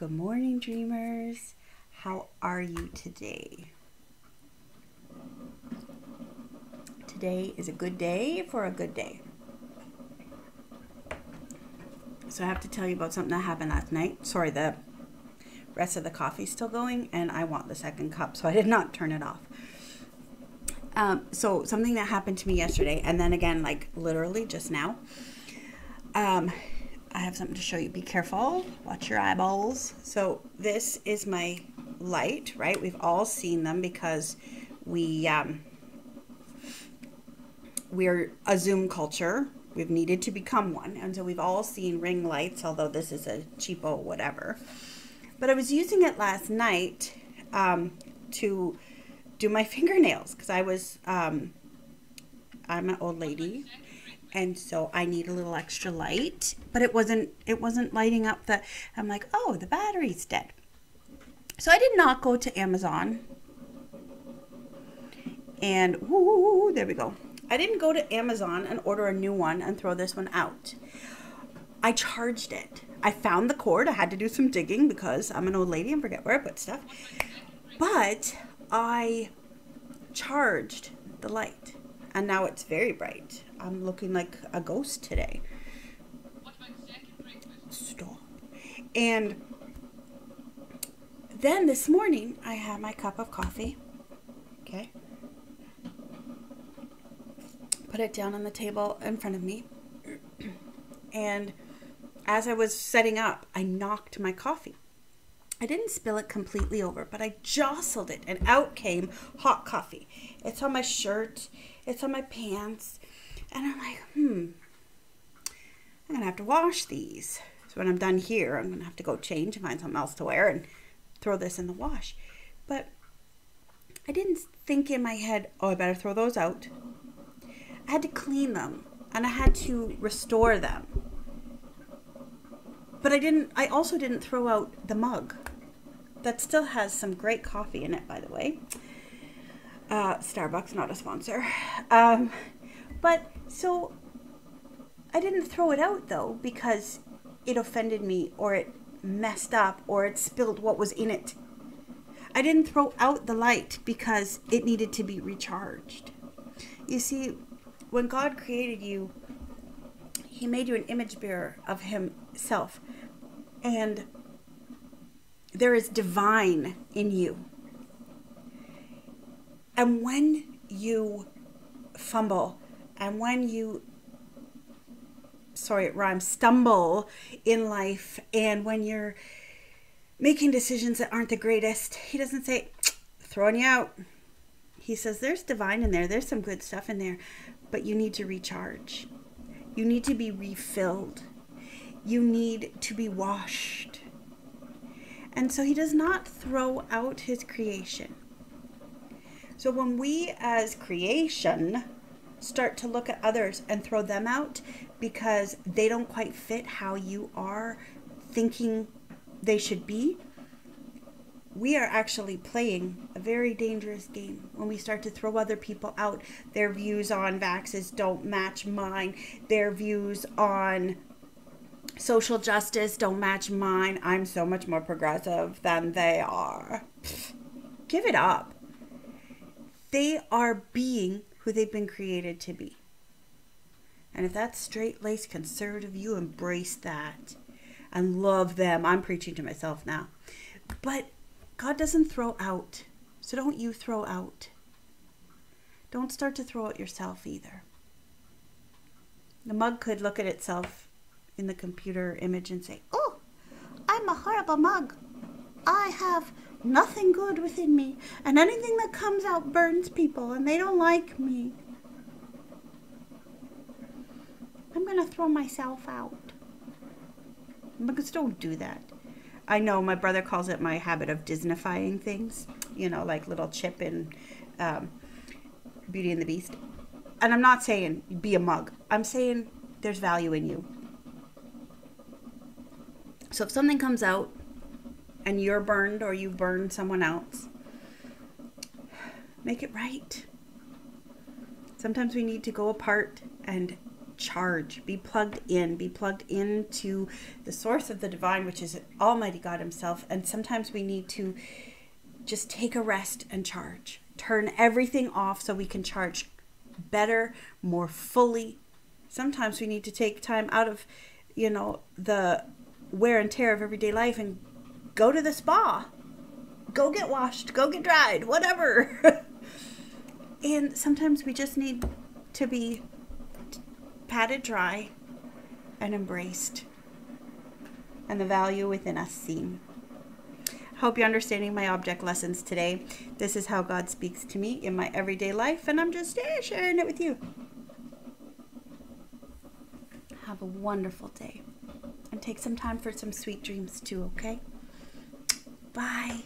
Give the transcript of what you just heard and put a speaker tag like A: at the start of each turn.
A: Good morning, dreamers. How are you today? Today is a good day for a good day. So I have to tell you about something that happened last night. Sorry, the rest of the coffee's still going, and I want the second cup, so I did not turn it off. Um, so something that happened to me yesterday, and then again, like literally just now. Um, I have something to show you. Be careful. Watch your eyeballs. So this is my light, right? We've all seen them because we um, we're a Zoom culture. We've needed to become one, and so we've all seen ring lights. Although this is a cheapo whatever, but I was using it last night um, to do my fingernails because I was um, I'm an old lady and so I need a little extra light but it wasn't it wasn't lighting up the I'm like oh the battery's dead. So I did not go to Amazon. And woo, there we go. I didn't go to Amazon and order a new one and throw this one out. I charged it. I found the cord. I had to do some digging because I'm an old lady and forget where I put stuff. But I charged the light and now it's very bright. I'm looking like a ghost today. Stop. And then this morning I had my cup of coffee. Okay. Put it down on the table in front of me. and as I was setting up, I knocked my coffee. I didn't spill it completely over, but I jostled it and out came hot coffee. It's on my shirt, it's on my pants, and I'm like, hmm, I'm gonna have to wash these. So when I'm done here, I'm gonna have to go change and find something else to wear and throw this in the wash. But I didn't think in my head, oh, I better throw those out. I had to clean them and I had to restore them. But I didn't, I also didn't throw out the mug that still has some great coffee in it, by the way. Uh, Starbucks, not a sponsor. Um, but so I didn't throw it out though because it offended me or it messed up or it spilled what was in it. I didn't throw out the light because it needed to be recharged. You see, when God created you, He made you an image bearer of Himself. And there is divine in you. And when you fumble and when you, sorry, it rhymes, stumble in life and when you're making decisions that aren't the greatest, he doesn't say, throwing you out. He says, there's divine in there, there's some good stuff in there, but you need to recharge. You need to be refilled. You need to be washed. And so he does not throw out his creation. So when we as creation start to look at others and throw them out because they don't quite fit how you are thinking they should be, we are actually playing a very dangerous game when we start to throw other people out. Their views on vaxes don't match mine. Their views on social justice don't match mine. I'm so much more progressive than they are. Give it up. They are being who they've been created to be. And if that's straight laced conservative, you embrace that and love them. I'm preaching to myself now. But God doesn't throw out. So don't you throw out. Don't start to throw out yourself either. The mug could look at itself in the computer image and say, Oh, I'm a horrible mug. I have nothing good within me, and anything that comes out burns people, and they don't like me. I'm going to throw myself out. Because don't do that. I know my brother calls it my habit of Disneyfying things, you know, like little Chip in um, Beauty and the Beast. And I'm not saying be a mug. I'm saying there's value in you. So if something comes out and you're burned or you've burned someone else, make it right. Sometimes we need to go apart and charge, be plugged in, be plugged into the source of the divine, which is Almighty God Himself. And sometimes we need to just take a rest and charge, turn everything off so we can charge better, more fully. Sometimes we need to take time out of, you know, the wear and tear of everyday life and go to the spa. Go get washed, go get dried, whatever. and sometimes we just need to be patted dry and embraced and the value within us seen. Hope you're understanding my object lessons today. This is how God speaks to me in my everyday life, and I'm just eh, sharing it with you. Have a wonderful day take some time for some sweet dreams too, okay? Bye.